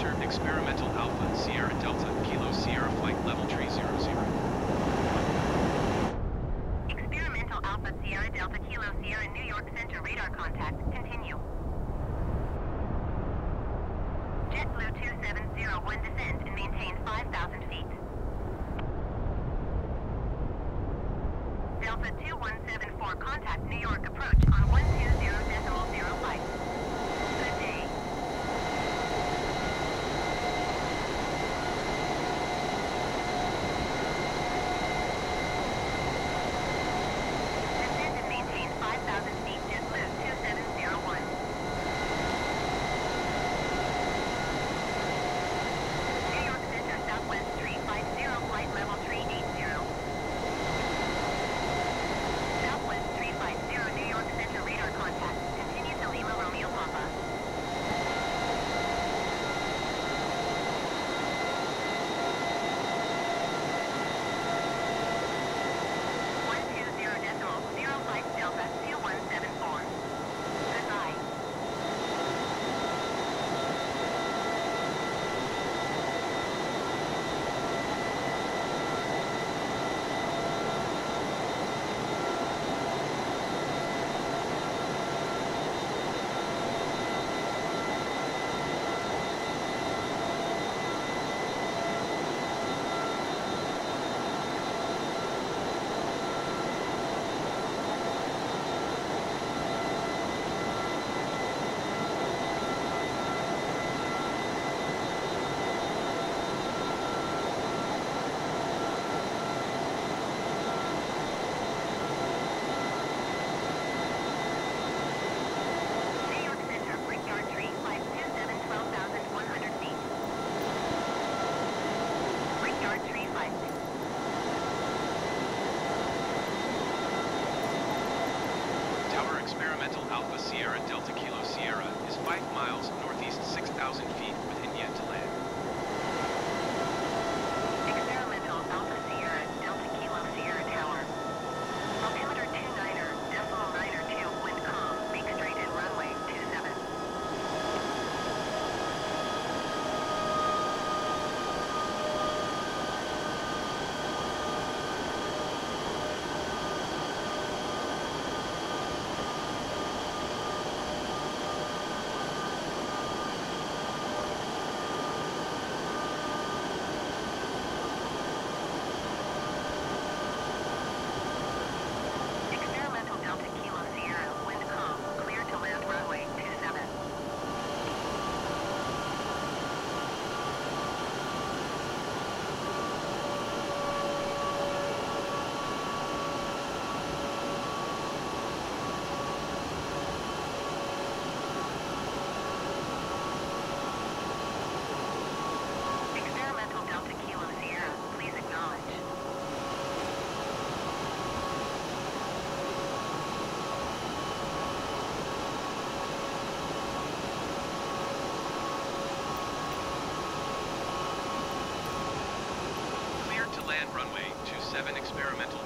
Experimental Alpha Sierra Delta Kilo Sierra flight level three zero zero. Experimental Alpha Sierra Delta Kilo Sierra New York Center radar contact. Continue. JetBlue 2701 descend and maintain 5,000 feet. Delta 2174 contact New York approach on 120 decimal Continental Alpha Sierra Delta Kilo Sierra is 5 miles northeast 6,000 feet with 7 experimental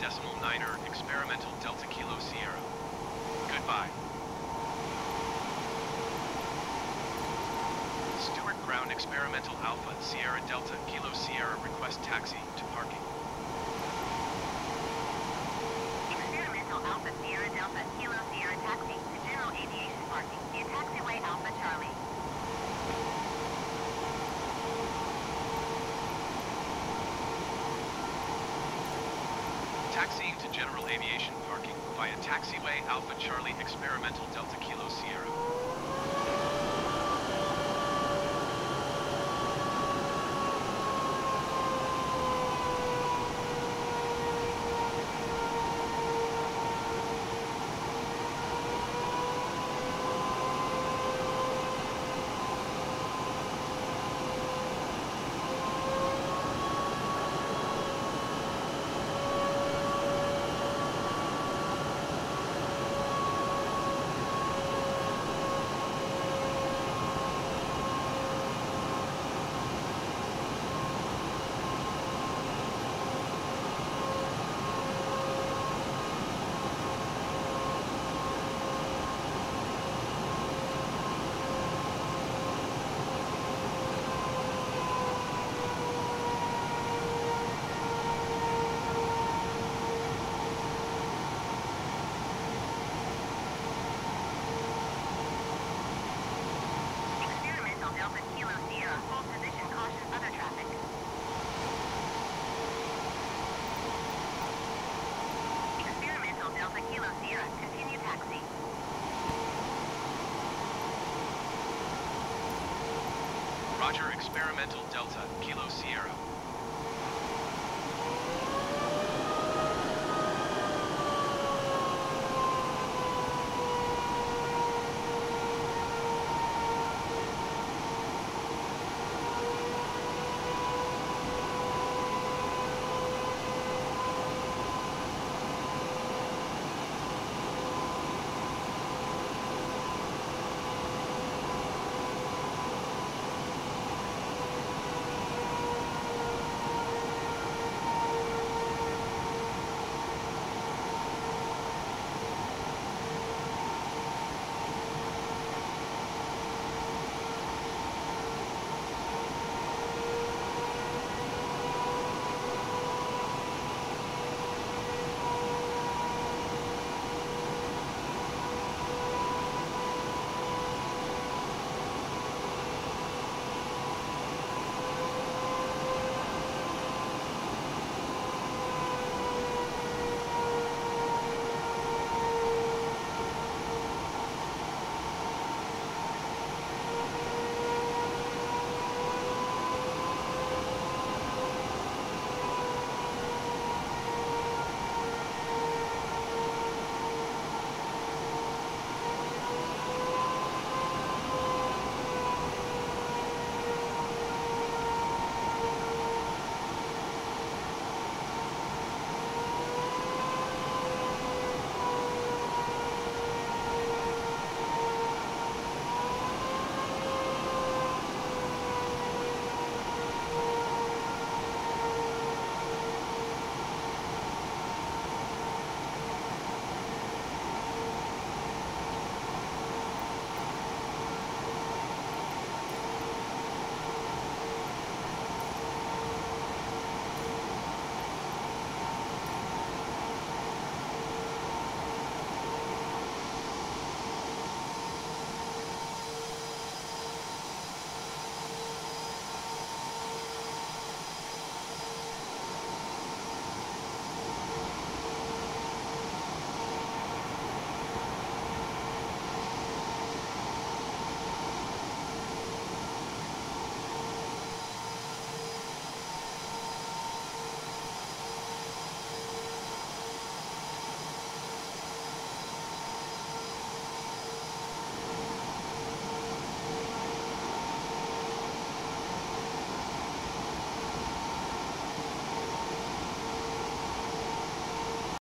decimal niner, experimental Delta Kilo Sierra. Goodbye. Stewart Ground Experimental Alpha Sierra Delta Kilo Sierra request taxi to parking. Experimental Alpha Sierra Delta Kilo Sierra Taxi to General Aviation Parking via Taxiway Alpha Charlie. To General Aviation Parking via Taxiway Alpha Charlie Experimental Delta Kilo Sierra. Roger Experimental Delta Kilo Sierra.